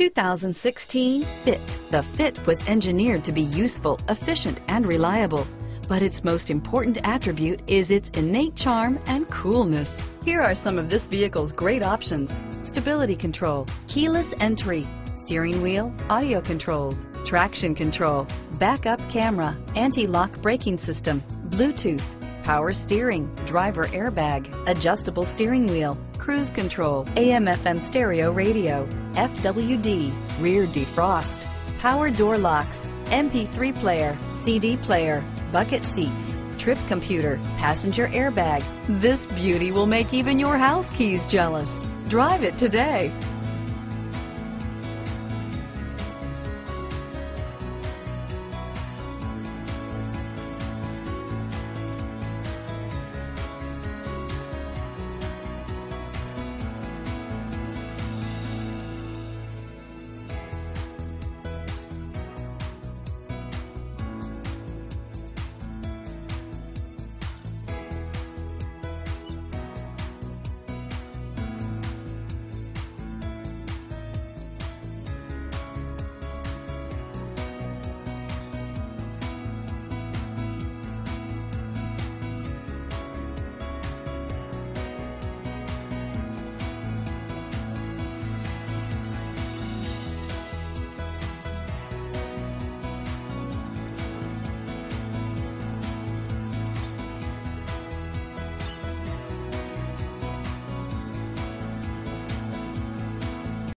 2016 Fit. The Fit was engineered to be useful, efficient, and reliable. But its most important attribute is its innate charm and coolness. Here are some of this vehicle's great options. Stability control, keyless entry, steering wheel, audio controls, traction control, backup camera, anti-lock braking system, Bluetooth, power steering, driver airbag, adjustable steering wheel, cruise control, AM FM stereo radio, FWD, rear defrost, power door locks, MP3 player, CD player, bucket seats, trip computer, passenger airbag. This beauty will make even your house keys jealous. Drive it today.